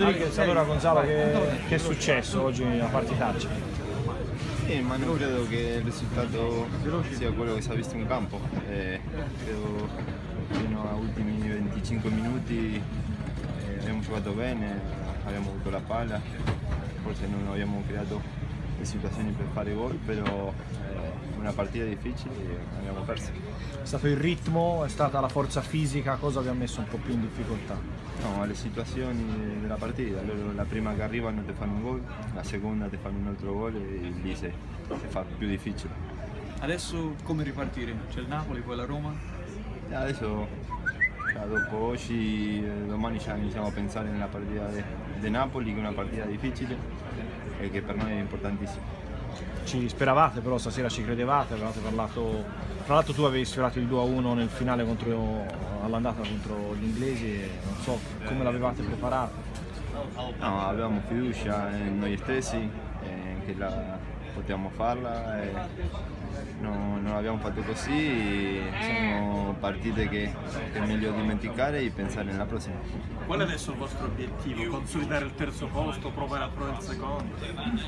Rodriguez, allora Gonzalo che, che è successo oggi nella partitaccia? Sì, ma non credo che il risultato sia quello che si è visto in campo. Eh, credo fino agli ultimi 25 minuti eh, abbiamo giocato bene, abbiamo avuto la palla, forse non abbiamo creato le situazioni per fare gol, però eh, una partita difficile e abbiamo perso. È stato il ritmo, è stata la forza fisica, cosa vi ha messo un po' più in difficoltà? No, le situazioni della partita, loro la prima che arrivano ti fanno un gol, la seconda ti fanno un altro gol e lì si, fa più difficile. Adesso come ripartire? C'è il Napoli, poi la Roma? Adesso, cioè, dopo oggi, eh, domani già iniziamo a pensare nella partita di Napoli, che è una partita difficile e che per noi è importantissima. Ci speravate però stasera ci credevate, avevate parlato, tra l'altro tu avevi sfiorato il 2-1 nel finale all'andata contro gli inglesi e non so come l'avevate preparato. No, avevamo fiducia in noi stessi, eh, che la potevamo farla e non, non l'abbiamo fatto così, sono partite che, che è meglio dimenticare e pensare nella prossima. Qual è adesso il vostro obiettivo? Consolidare il terzo posto, provare a provare il secondo?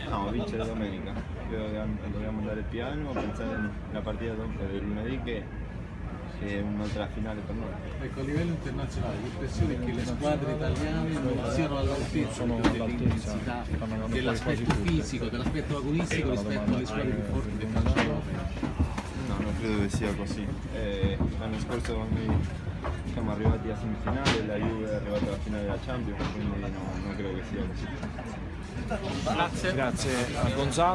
No, vincere domenica, dobbiamo andare piano, pensare nella partita del lunedì che che è un'altra finale per noi. Ecco, a livello internazionale l'impressione è che le squadre italiane non siano all'altezza dell'intensità, dell'aspetto fisico, dell'aspetto agonistico rispetto alle squadre più forti del calcio. No, non credo che sia così. Eh, l'anno scorso noi siamo arrivati a semifinale, la Juve è arrivata alla finale della Champions, quindi no, non credo che sia così. Grazie. Grazie a Gonzalo.